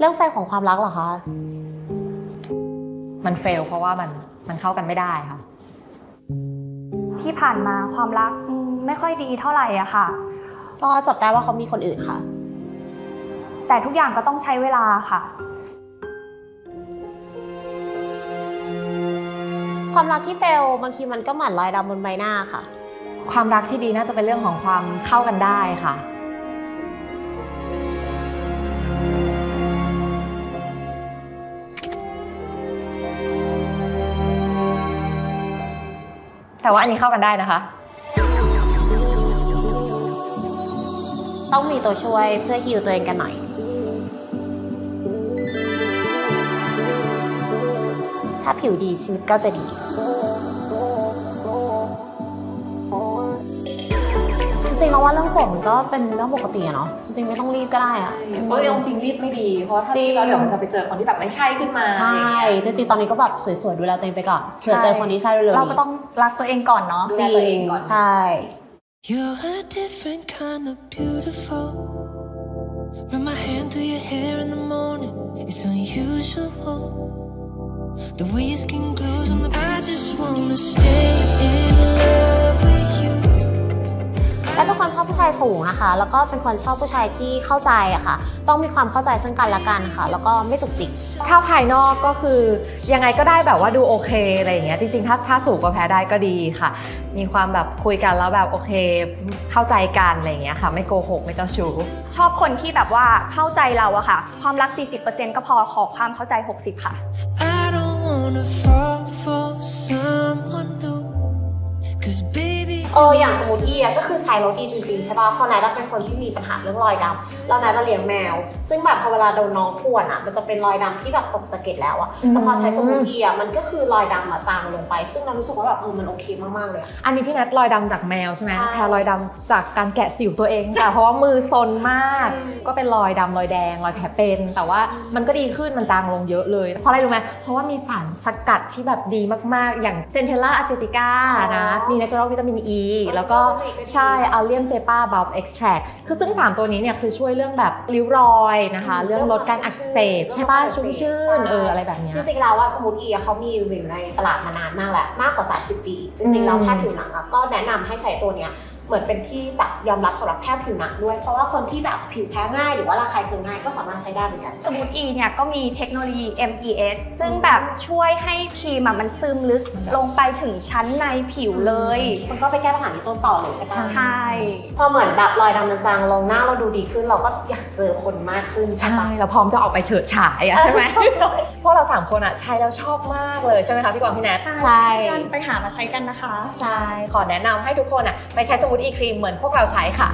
เรื่องแฟนของความรักเหรอคะ มันเฟลเพราะว่ามันมันเข้ากันไม่ได้ค่ะ ที่ผ่านมาความรักอืมไม่ค่อยดีเท่าไหร่อะค่ะ ก็จับได้ว่าเขามีคนอื่นค่ะ แต่ทุกอย่างก็ต้องใช้เวลาค่ะ ความรักที่เฟลบางทีมันก็เหมือนรอยดำบนใบหน้าค่ะ ความรักที่ดีน่าจะเป็นเรื่องของความเข้ากันได้ค่ะ แต่ว่าอันนี้เข้ากันได้นะคะ ต้องมีตัวช่วยเพื่อฮิวตัวเองกันหน่อย ถ้าผิวดีชีวิตก็จะดี ริงๆเราว่าเรื่องโสดมันก็เป็นเรื่องปกติอะเนาะจริงๆไม่ต้องรีบก็ได้อะเพราะจริงรีบไม่ดี เพราะถ้าจริรีงบแล้วเดี๋ยวมันจะไปเจอคนที่แบบไม่ใช่ขึ้นมาใช่จริงๆตอนนี้ก็แบบสวยๆดูแลตัวเองไปก่อนเผื่อเจอคนที่ใช่เร็วๆเรานี้ก็ต้องรักตัวเองก่อนเนาะดูจแลริตัวเองงก่อนใช่ You're a different kind of beautiful. Run my hand through your hair in the morning. It's unusual. The way your skin glows on the. I just wanna ชอบผู้ชายสูงนะคะ แล้วก็เป็นคนชอบผู้ชายที่เข้าใจอะค่ะ ต้องมีความเข้าใจซึ่งกันและกันค่ะ แล้วก็ไม่จุกจิกถ้าภายนอกก็คือยังไงก็ได้แบบว่าดูโอเคอะไรอย่างเงี้ยจริงๆ ถ้าถ้าสูงกว่าแพ้ได้ก็ดีค่ะ มีความแบบคุยกันแล้วแบบโอเค เข้าใจกันอะไรอย่างเงี้ยค่ะ ไม่โกหกไม่เจ้าชู้ชอบคนที่แบบว่าเข้าใจเราอะค่ะ ความรัก 40%ก็พอขอความเข้าใจ 60 ค่ะ I don't wanna fall for someone new. Cause baby. เอออย่างสมมติอีอะก็คือใช้รถอีจริงๆใช่ป่ะเพราะนายเป็นคนที่มีปัญหาเรื่องรอยดำแล้วนายก็เลี้ยงแมว ซึ่งแบบพอเวลาโดนน้องข่วนอะมันจะเป็นรอยดำที่แบบตกสะเก็ดแล้วอะแต่พอใช้ Smooth E อะมันก็คือรอยดำอะจางลงไป ซึ่งเรารู้สึกว่าแบบเออมันโอเคมากๆเลยอะอันนี้พี่นัทรอยดำจากแมวใช่ไหมใช่แพรรอยดำจากการแกะสิวตัวเองค่ะเพราะว่ามือซนมาก ก็เป็นรอยดำรอยแดง รอยแผลเป็น แต่ว่ามันก็ดีขึ้นมันจางลงเยอะเลย เพราะอะไรรู้ไหมเพราะว่ามีสารสกัดที่แบบดีมากๆ อย่าง Centella Asiatica นะมีเนเจอรัลวิตามินอ e, ีแล้วก็ใช่ Allium Cepa Bulb Extract คือซึ่ง 3 ตัวนี้เนี่ยคือช่วยเรื่องแบบริ้วรอยนะคะ เรื่องลดการอักเสบ ใช่ป่ะชุ่มชื่นเอออะไรแบบเนี้ยจริงๆแล้วว่า Smooth E อะเขามีอยู่ในตลาดมานานมากแล้วมากกว่า 30 ปี จริงๆแล้วแพทย์ผิวหนังอะก็แนะนำให้ใช้ตัวเนี้ยเหมือนเป็นที่แบบยอมรับสำหรับแพทย์ผิวหนังด้วย เพราะว่าคนที่แบบผิวแพ้ง่ายหรือว่าระคายเคืองง่ายก็สามารถใช้ได้เหมือนกัน Smooth E เนี่ยก็มีเทคโนโลยี MES ซึ่งแบบช่วยให้ครีมอะมันซึมลึกลงไปถึงชั้นในผิวเลย มันก็ไปแก้ปัญหาที่ต้นตอเลยใช่ปะใช่ พอเหมือนแบบรอยดำมันจางลงหน้าเราดูดีขึ้นเราก็อยากเจอคนมากขึ้นใช่ใช่ ปะ เราพร้อมจะออกไปเฉิดฉายอะใช่ไหม พวกเราสามคนอะใช้แล้วชอบมากเลยใช่ไหมคะพี่กวางพี่แนท ใช่ไปหามาใช้กันนะคะ ใช่ ขอแนะนำให้ทุกคนอะไปใช้ Smooth E Cream เหมือนพวกเราใช้ค่ะ